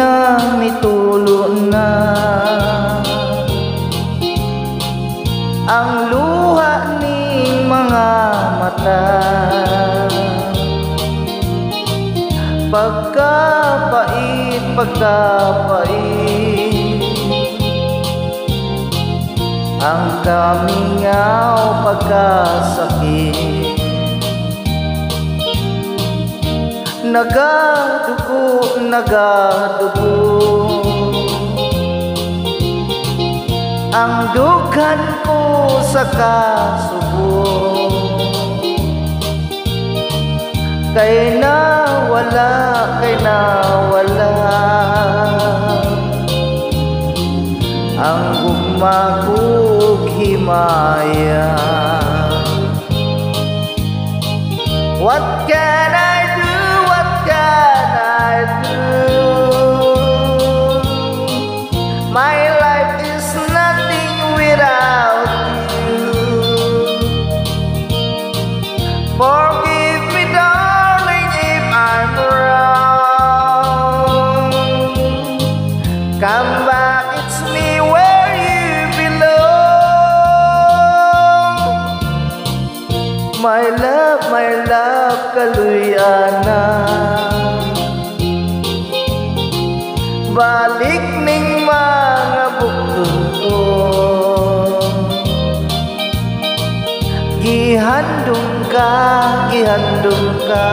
na mitulo na. Ang luha ni mga mata. Pagkapait, pagkapait. Ang kamingaw pagkasakit. Nagadugo, nagadugo Ang dughan ko sa kasubo. Kay nawala, kay nawala. Ang gumagog himaya My love, my love, kaluyana Balik ning mga bukod ko. Gihandong ka, gihandong ka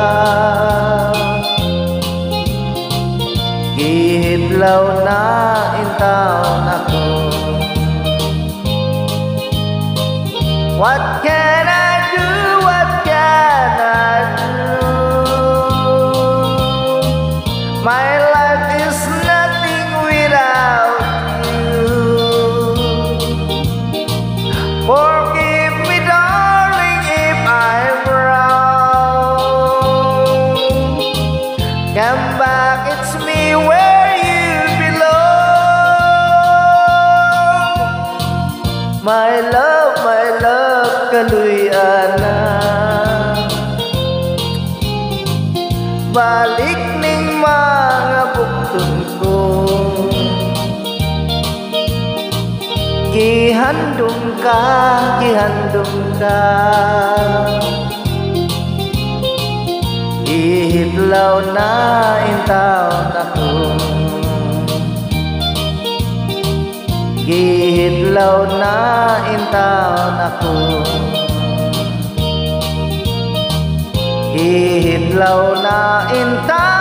Gihitlaw na intaw na ko What can I do? What can I Come back, it's me where you belong. My love, my love, kaluyana Balik ning mga buktong ko Gihandong ka, gihandong ka Ihitlaw na intaw na ko Gihitlaw na intaw na ko Gihitlaw na intaw